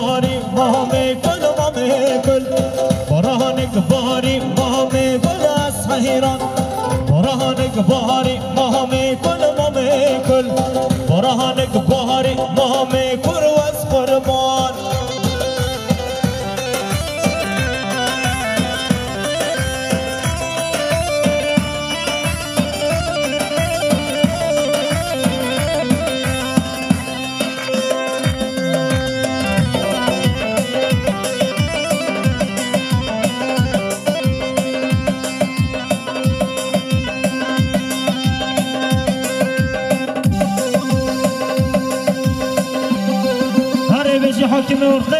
باری ماه می گل ماه می گل باران باری ماه می گل از هیران باران باری ماه می گل ماه می گل باران باری ماه می Cumhurbaşkanı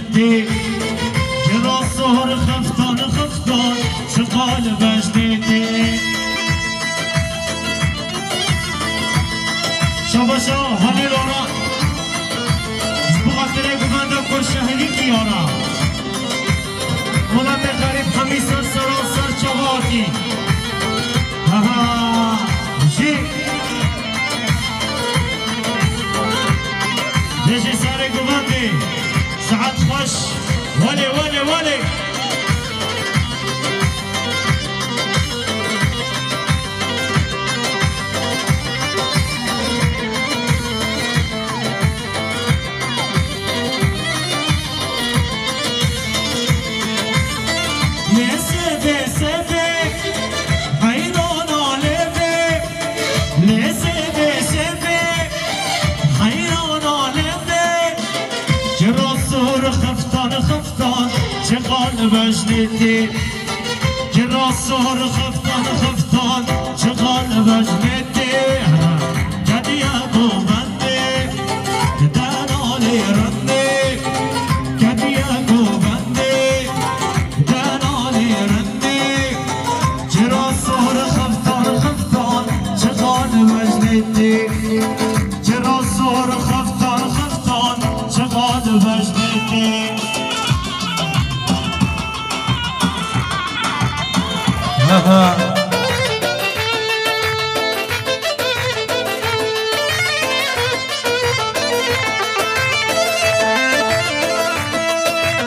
دیدی که را سهر خفتان خفتان چه قالبش دیدی شباشا همه لارا بخاطر گمانده پر شهری کیارا مولد غریب همی سر سرا سر چواتی ها جی Deixe estar em comandante. Josh. Money, money, money. مجنیتی کراسور خفتان خفتان چقدر مجنیتی جدیه بود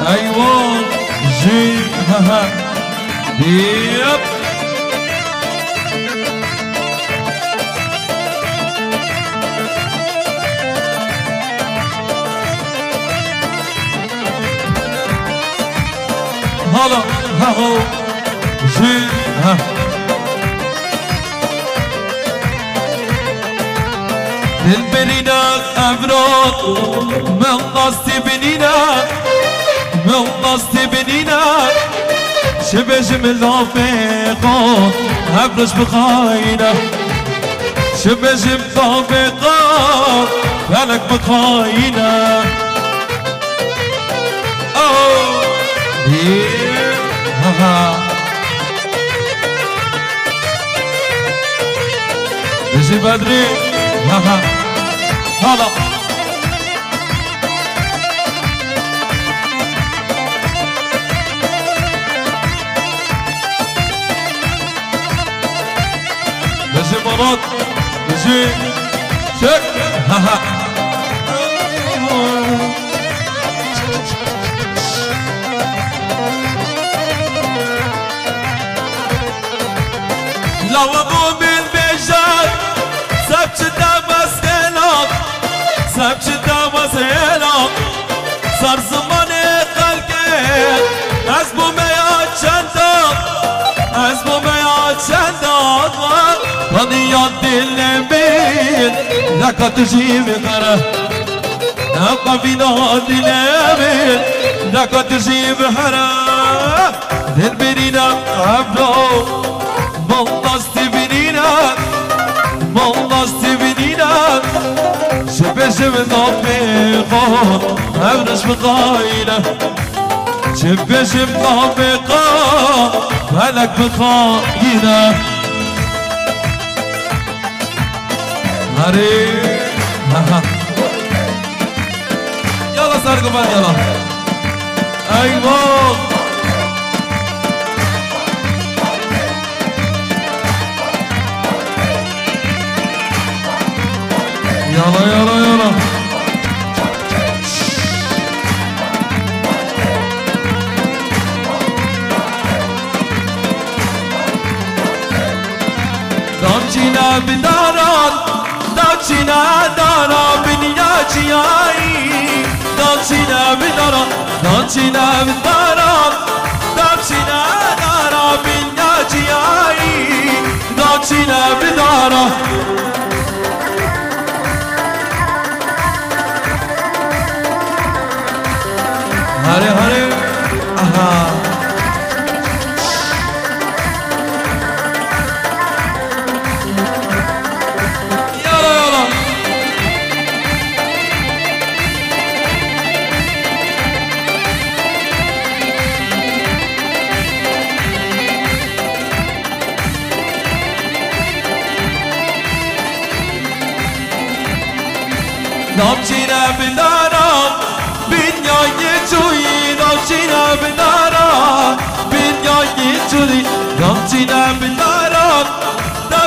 ايوه جي ها ها يب هلا ها هو جي ها دل بنينا أبراد من قصد بنينا من قصدي بنينك شبه جمل رفيقه هبرش بخاينه شبه جمل رفيقه فلك بخاينه اوه yeah. بدري هلا مرض نجيب شك ها ها لو أقوم من بيجار سبت دابا سيلوك سبت دابا صار زماني خلقك ازبو ميات شندوك ازبو ميات شندوك يد البين لك تجيب غره نبقى في نهض الامين لك تجيب حرام للبنينا عبلو ملصت بنينا ملصت بنينا شبه شبه طبي خون عبرش بقايله شبه شبه طبي قون ملك بقايله Hari. Yalla sargıban yala, Ayvah. yala yala yala. Don't you know, Dalcina dara binya chiyai Dalcina vidara Dalcina vidara Dalcina dara binya chiyai Dalcina vidara Hare Hare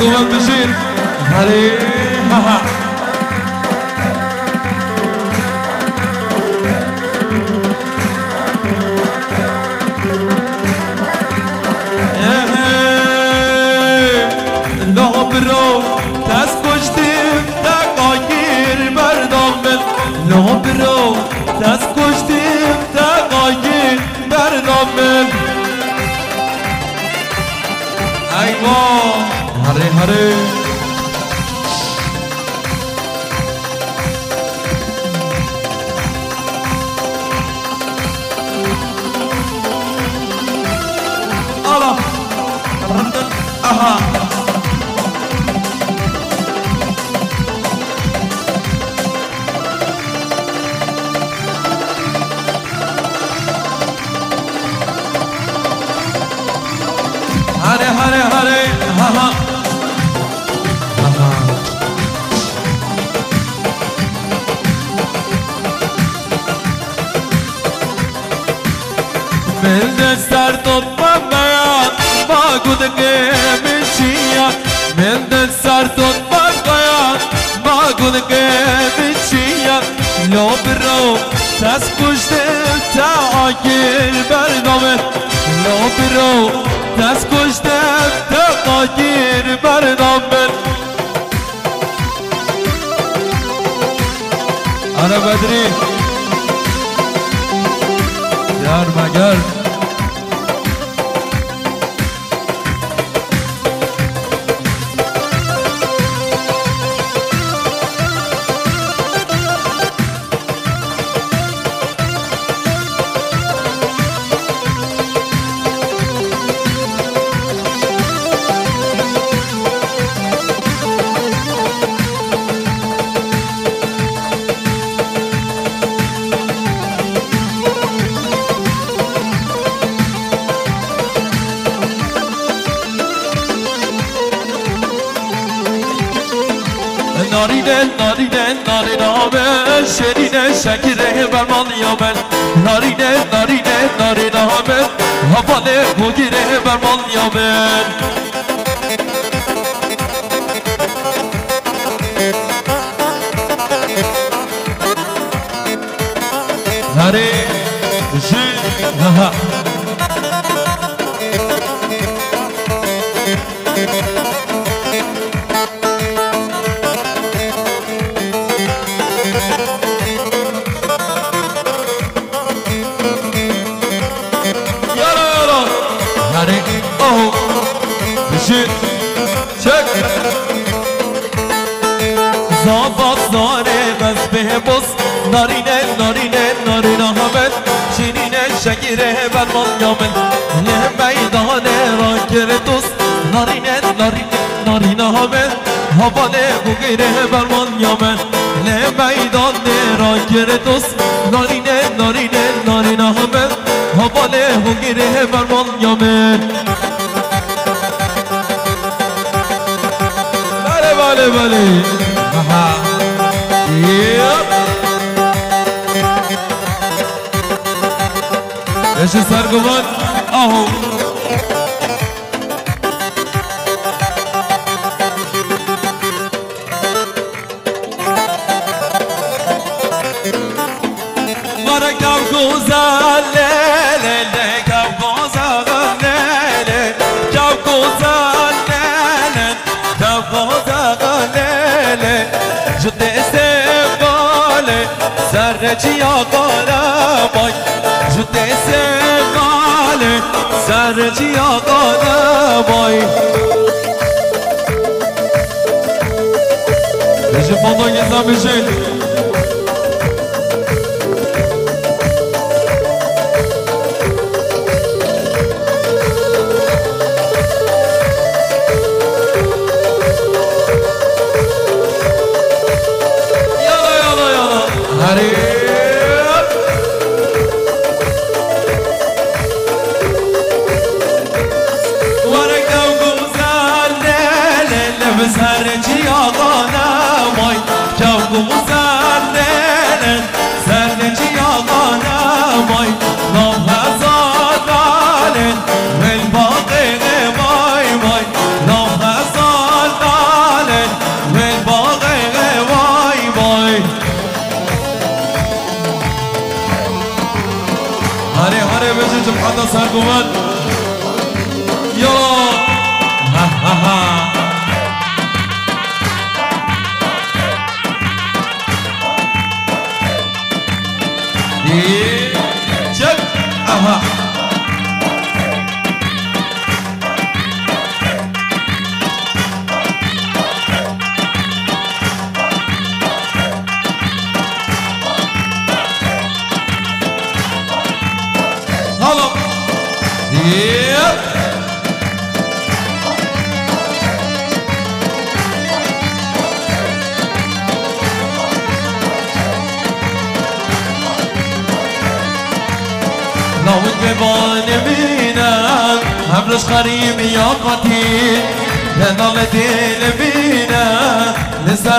i Hare, ha ha. Hare हरे سردم بگیا با گودگه میشیا من در سردم بگیا با گودگه میشیا لب رو دست کشته تا آگیر برنامه لب رو دست کشته تا آگیر برنامه Ana Bedri Diyar Megar şerine şekire berman ya ben Narine narine narine haber Havale bu gire ya ben بس به بس نارینه نارینه نارینه همه شیرینه شگیره و مانیامه نه میدانه را کردوس نارینه نارینه نارینه همه هوانه بگیره بر مانیامه نه میدانه راکر دوست نارینه نارینه نارینه همه هوانه بگیره بر مانیامه بله بله بله ايش صار قبل اهو sarjiya é karaboy jute se kale sarjiya karaboy é Respondam exame, gente.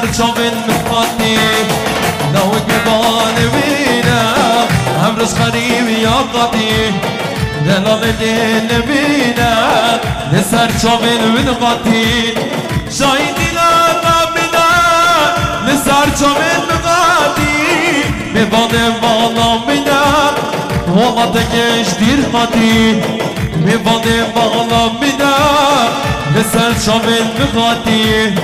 برچاوین مخانی نوک ببانه وینا هم روز خریب یا قدی دلال دین بینا لسر چاوین وین قدی شایدی لما بینا لسر چاوین قدی ببانه بالا بینا والا دگش دیر قدی ببانه بالا بینا لسر چاوین قدی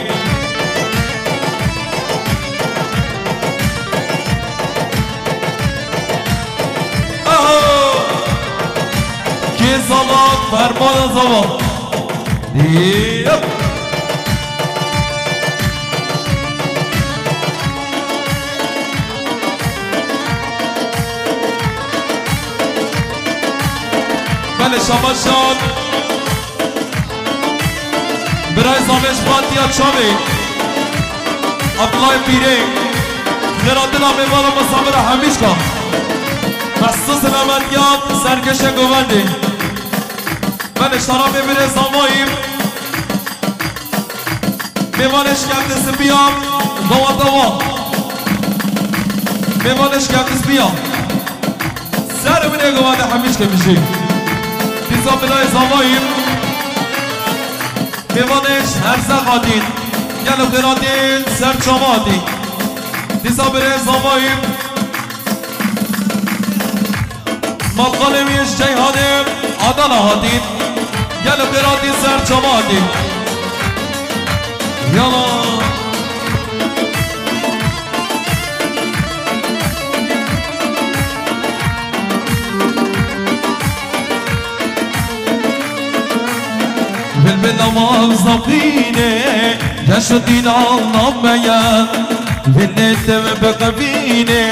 زمان فرمان زمان آقا بله شما شاد برای زامش باتیا چاوی عبدالله پیره زرادن آمه بالا مصابر همیشگاه کن مخصوص نمد سرکش گوانده من شراب من زمایم میوانش کردس بیام دوا دوا میوانش کردس بیام سر من گواده همیش که میشی دیزا بلای زمایم میوانش هر زغادین گلو قرادین سر چمادین دیزا بلای زمایم مالقالمیش جیهانیم Adana Hadid یالا برادی سر جوادی یالا بل نماز زقینه جشدین آل نمیان بنتم بقبینه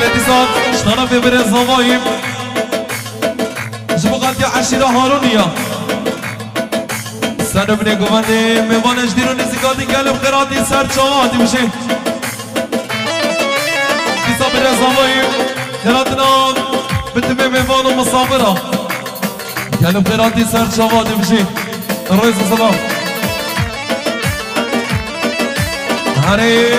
بلدیزان شنانا به برزاواییم جبو قد که عشیره هارونیا سر ابن گوانده میوانش دیرو نزیگادی گلم قراتی سر چاوادی بشه دیزا برزاواییم قرادنا بتمه میوان و مصابرا گلم قراتی سر چاوادی بشه رویز و سلام هره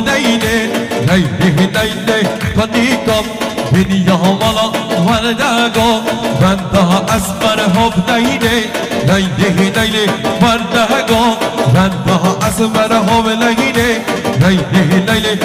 نه هيدي هديني فنيكم بني هولا ورداغو بندها أسمر از هيدي هديني فرداغو نه أسمر هبديني هيدي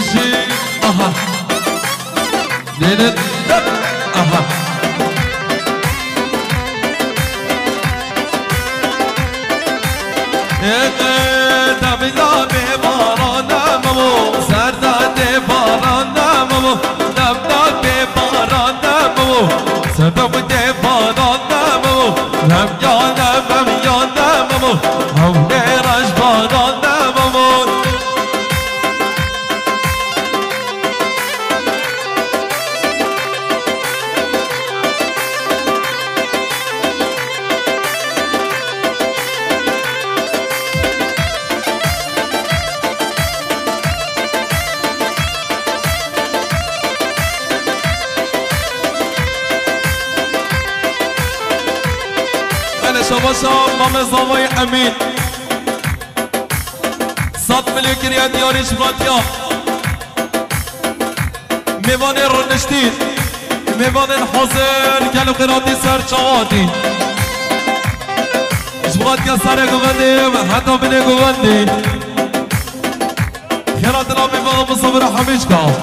bizi aha Denet aha Ede damida be barana mamo Serda de barana mamo Damda be barana mamo Serdam de barana mamo Nam yanam nam yanam mamo Havne rajba امین صد میلیون گریه دیار اشمراتیا میوان رنشتید میوان حاضر گل قرادی سر چهادی اشمراتیا سر گوندی و حتی بینه گوندی خیرات را میوان مصابر حمیش کار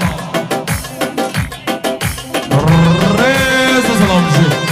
رز و سلام جید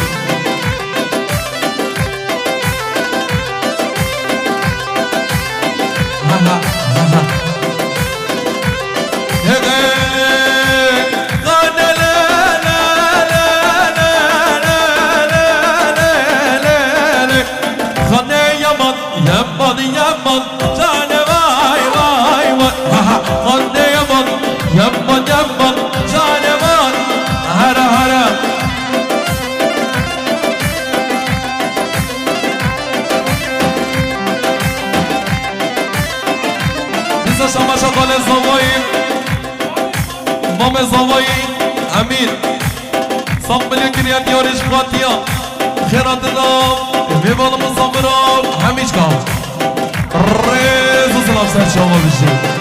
مام زوایی امین ساق ملیون گریان دیارش باتیا خیرات دام میبان مسافران همیش کام رز و سلام سر شما بشه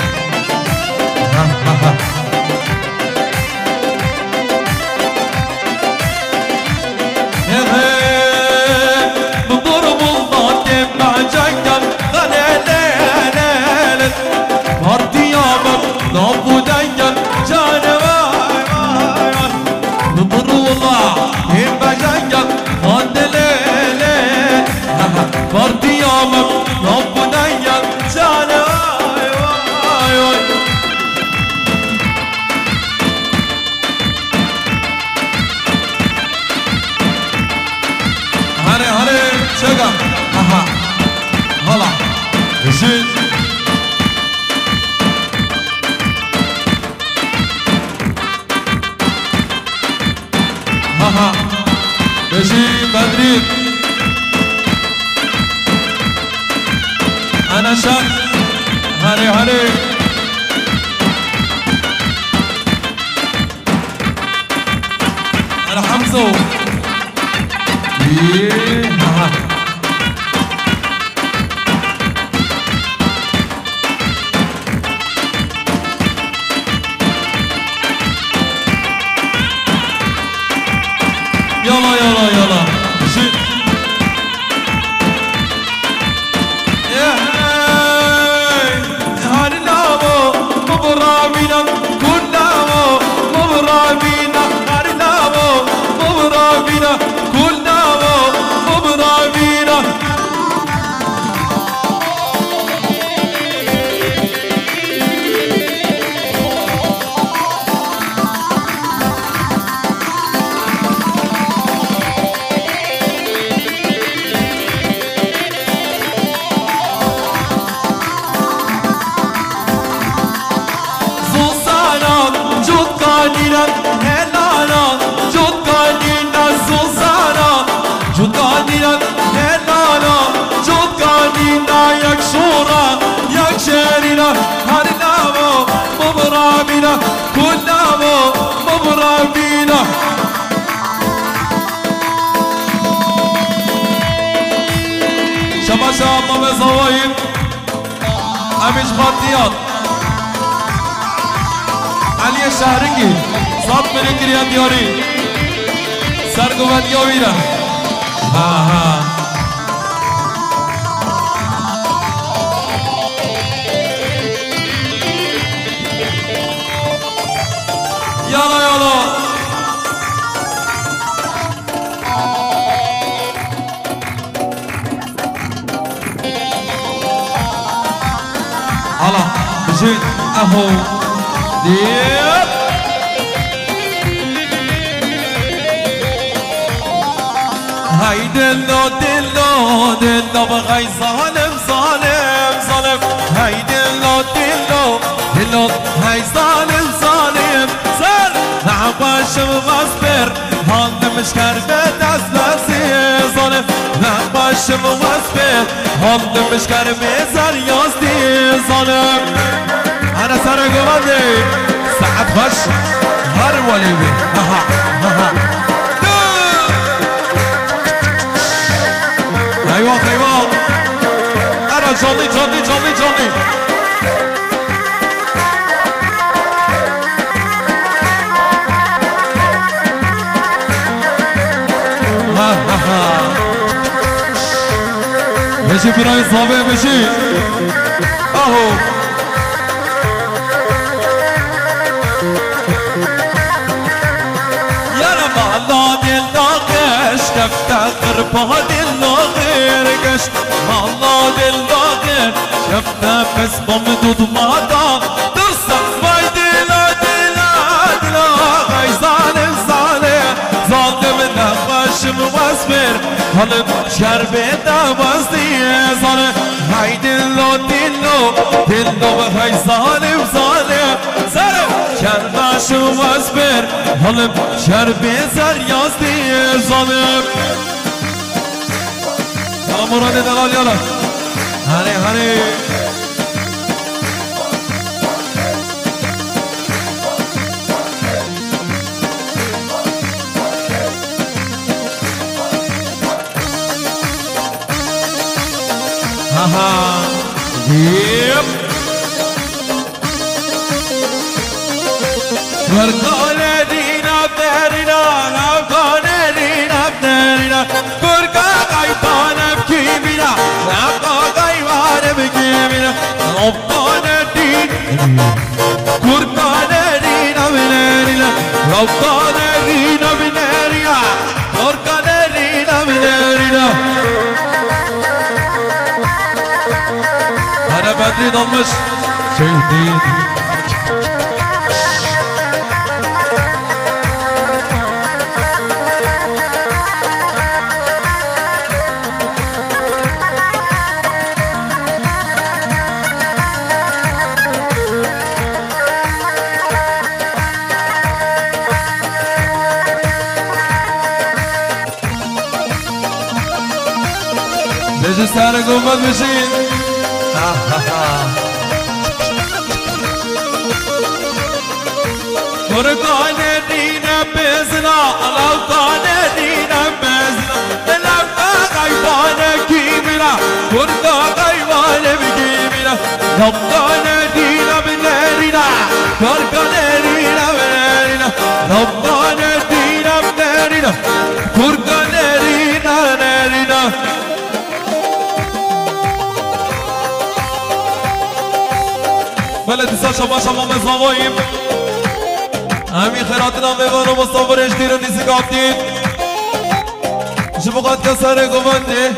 خوش کرده دست لرزی ظالم نقاش ممثل هم دمش کرمی زر یازدی ظالم انا سر گوانده ساعت باش هر والی بی بشی برای صابه بشی آهو يا رب الله دلناقش تفتخر بهذه الناغر قش الله دلناقر شفنا قسمه مدود ما دام شربت مستی زاله های دلو دلو دلو و های ظالم ظالم زرم شربشو از بر حالم شربت زر یازدی ظالم مراد دلال یالا هره هره معاها يب فرقان دينا بدارنا نابقان دينا بدارنا فرقا غيبان بكيمنا نابقا غيبان بكيمنا نابقا şehit olmuş. Şehit. Bizi sarı kumbak bir فرقانه دينا بزنا لوطانه دينا بزنا لوطا غيبانه كيمنا فرقا غيبانه بكيمنا لوطانه دينا بنارنا فرقانه دينا بنارنا لوطانه دينا بنارنا فرقانه دينا بنارنا بلد ساشا باشا ماما زوايم همین نام میوان و مصابرش دیرو نیسی کابدید که سر گوانده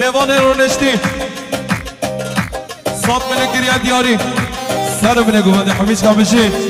میوان رو نشتی ساب منه گریه دیاری سر منه گوانده خب همیش کامشید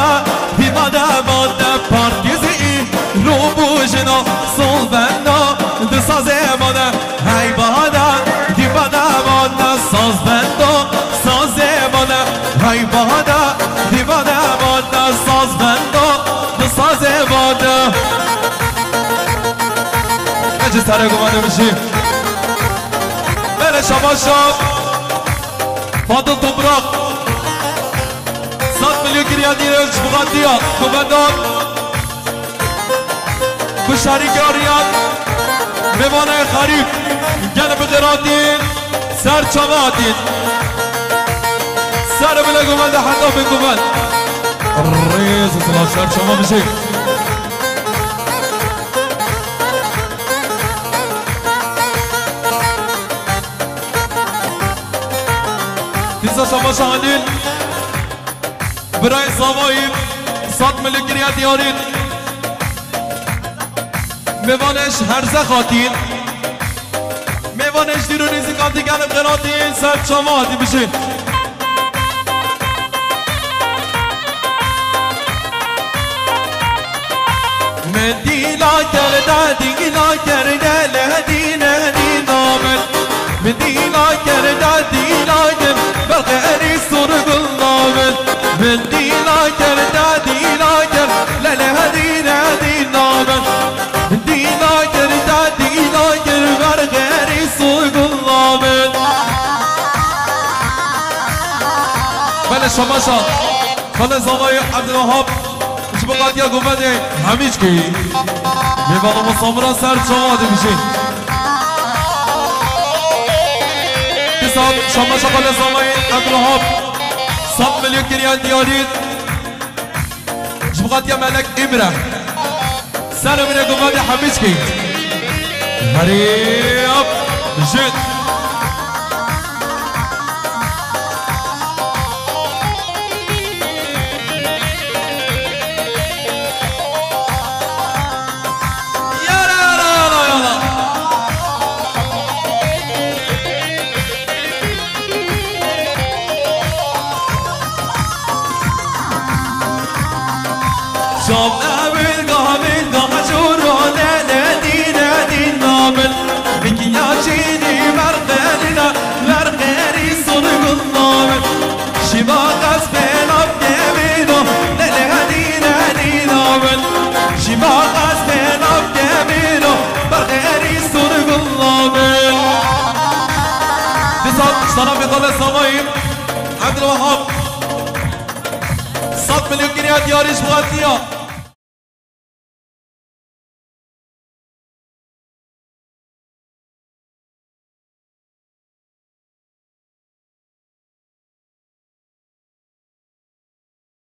سر گمانده میشیم بله شما شب فادل تبراق صد میلیون گریه دیرش بغدی ها کمندان گاری ها میوانه خریف گل بقراتین سر چماتین سر بله گمانده حتی به گمند ریز سلام شما میشیم مدرسة صفا برای براي صوايب صد ملکریا دیارین میوانش هرزه خاتین میوانش دیرو نیزی کانتی کنم قراتین سر چمادی هاتی بشین من دیلا کرده دیلا کرده لهدین هدین آمد من دیلا غيري صرب النوبل مني لاجر دادي لاجر لا لا هذي نادي النوبل مني لاجر دادي لاجر غيري صرب النوبل بلش شمشة خلص الله عبد الوهاب Çıbıkat ya kuvveti Hamiçki Bir balımı samura sert çoğadı bir şey حساب شما شغل زمین اقلاب، صد مليون كريان دیارید جبغات يا ملك امره سلام عليكم غادي حميشكي هريب جد الوهاب صب اليوكريات يا رزواتيا